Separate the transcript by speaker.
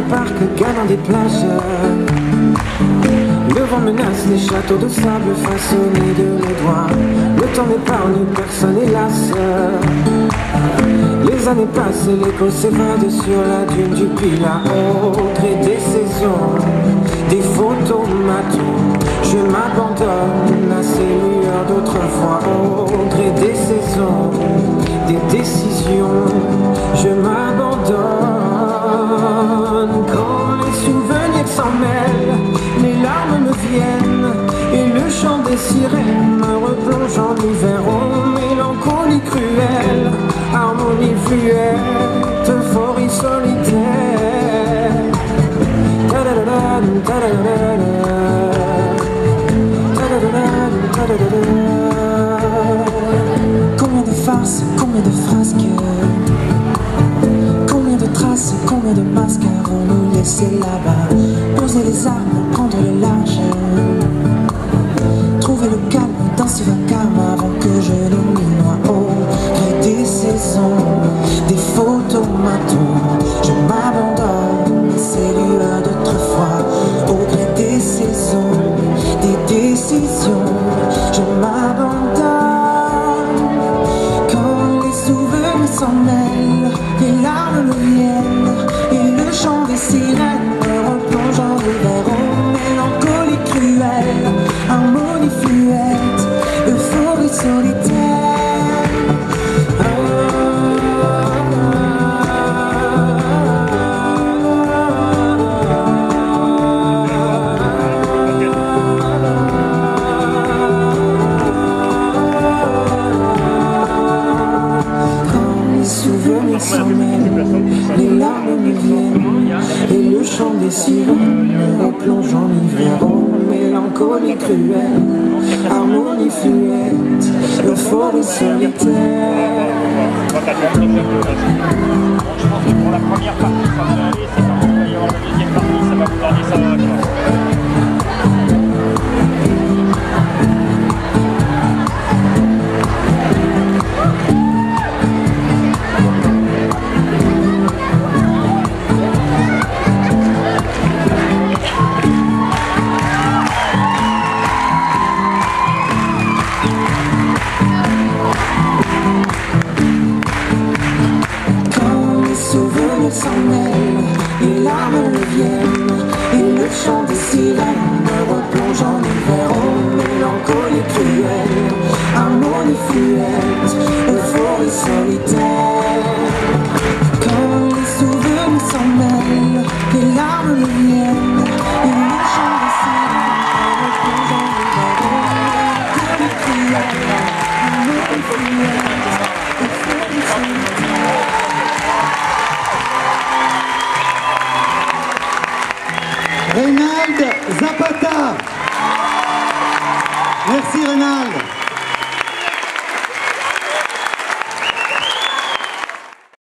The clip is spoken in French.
Speaker 1: plage. Le vent menace les châteaux de sable façonnés de mes doigts. Le temps n'épargne personne, hélas. Les années passent et l'écho s'évade sur la dune du Pilat. Au les larmes me viennent et le chant des sirènes me replonge en hiver. Oh, mélancolie cruelle, harmonie fluette, euphorie solitaire. Combien de farces, combien de frasques Combien de traces, combien de masques avons-nous laissé là-bas? Les armes, prendre le large. Trouver le calme dans ce vacarme avant que je ne m'y noie. Au gré des saisons, des photos Je m'abandonne ces lueurs d'autrefois. Au gré des saisons, des décisions. Je m'abandonne. Quand les souvenirs s'en mêlent Les larmes me viennent. Et le chant des sirènes les souvenirs s'en mêlent, les larmes me viennent Et le chant des sirènes me replonge en Oh, mélancolie cruelle, harmonie fluette Euphorie solitaire s'en mêlent, les larmes me viennent Et le chant des sirènes. Me replonge en hiver Oh, mélancolie cruelle, harmonie fluette Euphorie solitaire
Speaker 2: Zapata. Merci Reynald.